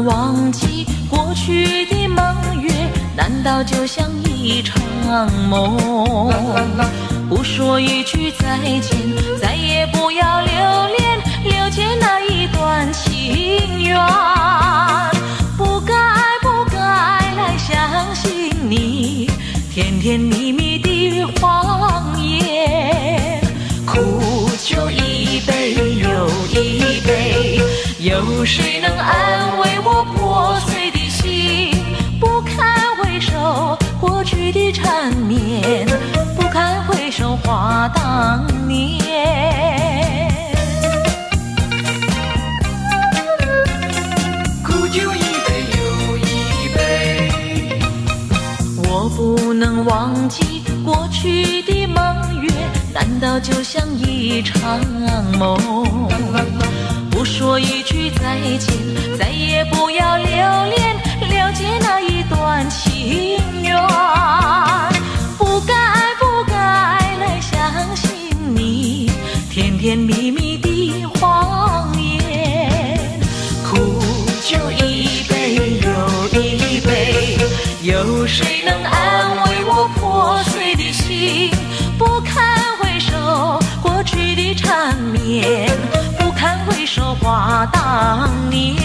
忘记过去的盟约难道就像一场梦不说一句再见再也不要留恋留恋那一段情缘。不该不该来相信你甜甜蜜蜜谁能安慰我破碎的心？不堪回首过去的缠绵。不堪回首话当年，苦酒一杯又一杯，我不能忘记过去的梦月，难道就像一场梦？不说一句再见，再也不要话当年。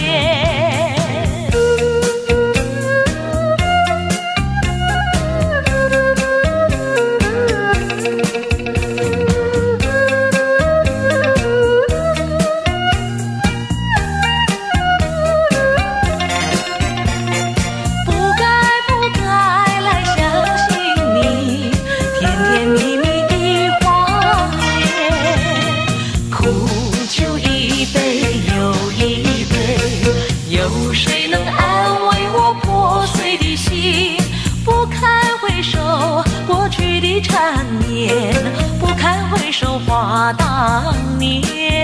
缠绵，不堪回首话当年。